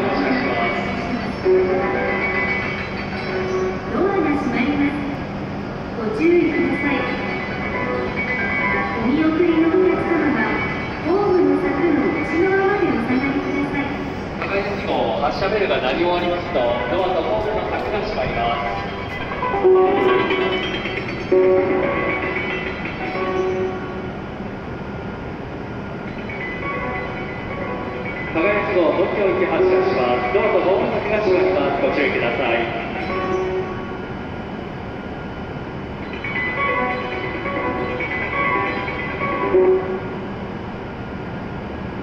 発車しますドアが閉まります。ご注意ください。お見送りのお客様は、ホームの柵の内側までお下がりください。輝き号発車ベルが鳴り終わりますとドアとホームの柵が閉まります輝き号東京行き発車します。ドアとホーム先が閉まりますご注意ください。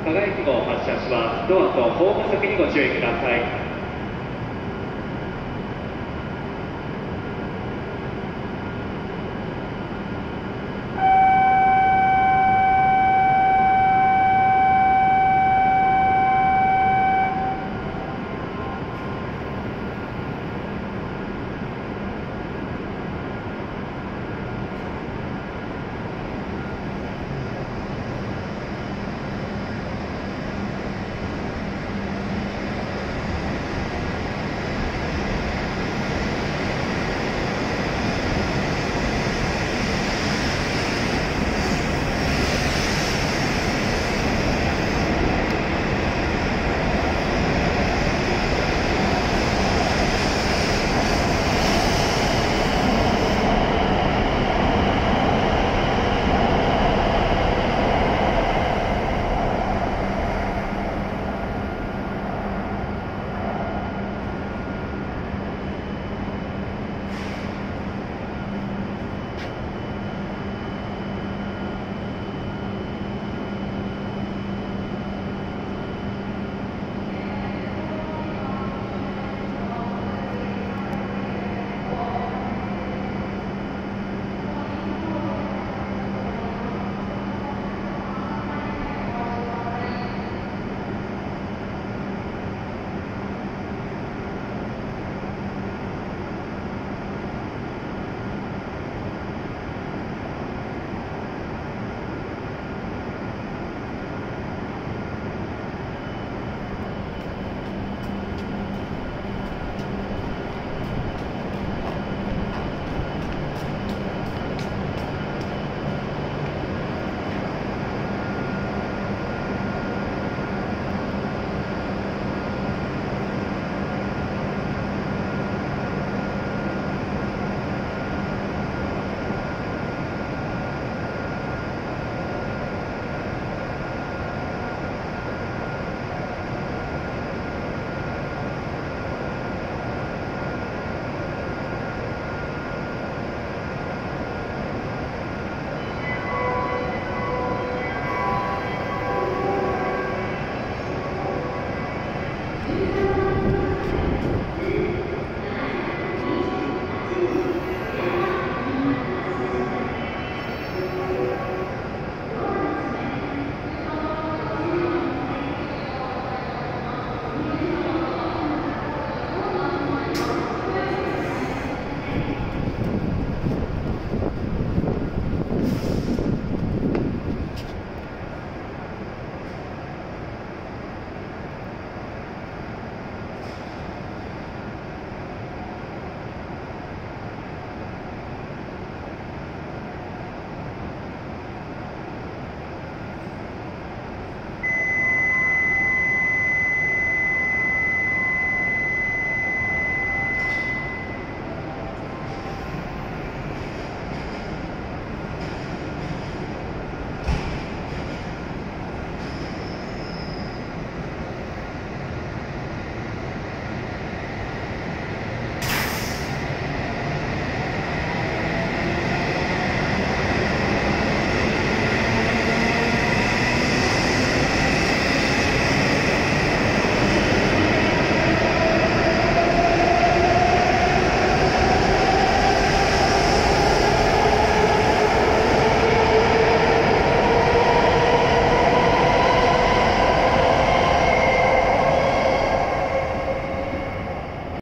輝き号発車します。ドアとホーム先にご注意ください。